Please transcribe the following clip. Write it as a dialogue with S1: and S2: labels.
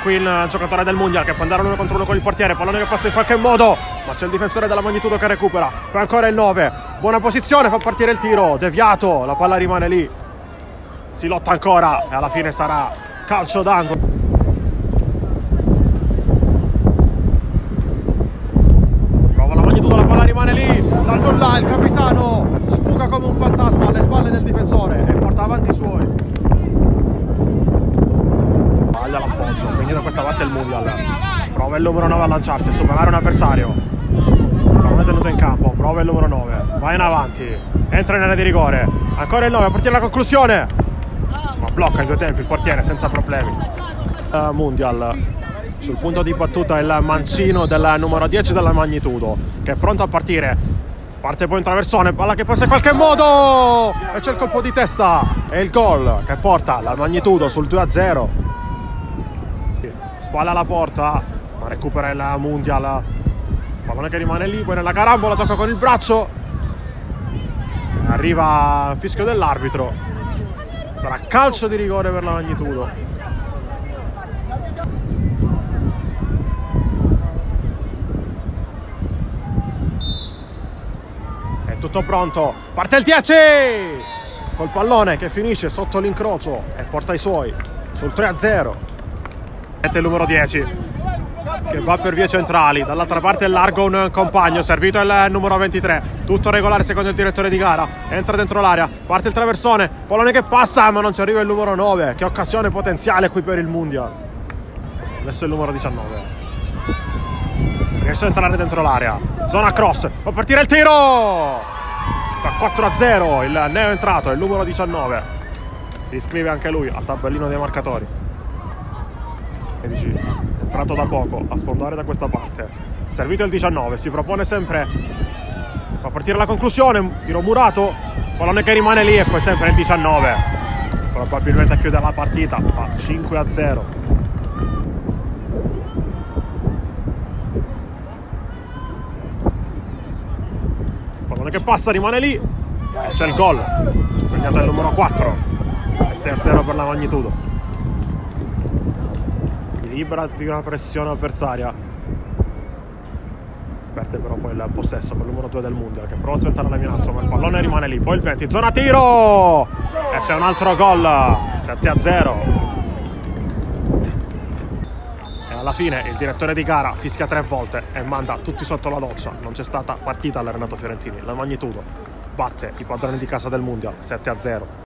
S1: qui il giocatore del Mundial che può andare uno contro uno con il portiere, pallone che passa in qualche modo, ma c'è il difensore della magnitudo che recupera, poi ancora il 9, buona posizione, fa partire il tiro, deviato, la palla rimane lì, si lotta ancora e alla fine sarà calcio d'angolo. Prova la magnitudo, la palla rimane lì, dal nulla il capitano spuca come un fantasma alle spalle del difensore. E porta avanti i suoi. Sbaglia l'appoggio, quindi da Mundial. Prova il numero 9 a lanciarsi, a superare un avversario. Prova tenuto in campo, prova il numero 9, va in avanti, entra in area di rigore. Ancora il 9 a partire la conclusione. Ma blocca in due tempi il portiere senza problemi. Uh, Mundial sul punto di battuta il mancino del numero 10 della magnitudo che è pronto a partire parte poi in traversone palla che passa in qualche modo e c'è il colpo di testa e il gol che porta la magnitudo sul 2 a 0 spalla alla porta ma recupera il mundial. Pallone che rimane lì poi nella carambola tocca con il braccio. Arriva il fischio dell'arbitro. Sarà calcio di rigore per la magnitudo. Tutto pronto, parte il 10 col pallone che finisce sotto l'incrocio e porta i suoi sul 3 a 0 il numero 10 che va per vie centrali. Dall'altra parte largo un compagno servito il numero 23 tutto regolare secondo il direttore di gara. Entra dentro l'area parte il traversone. Pallone che passa ma non ci arriva il numero 9 che occasione potenziale qui per il Mundial adesso il numero 19 riesce a entrare dentro l'area. Zona cross può partire il tiro! Fa 4 a 0 il neo entrato il numero 19 si iscrive anche lui al tabellino dei marcatori 16 entrato da poco a sfondare da questa parte. Servito il 19 si propone sempre fa partire la conclusione tiro murato pallone che rimane lì e poi sempre il 19 probabilmente chiude la partita fa 5 a 0 pallone che passa rimane lì c'è il gol segnato il numero 4 e 6 a 0 per la magnitudo libera di una pressione avversaria perde però poi il possesso con il numero 2 del Mundial che prova a sventare la minaccia ma il pallone rimane lì poi il 20 zona tiro e c'è un altro gol 7 a 0 alla fine il direttore di gara fischia tre volte e manda tutti sotto la doccia. Non c'è stata partita alla Renato Fiorentini. La magnitudo batte i padroni di casa del Mundial 7 a 0.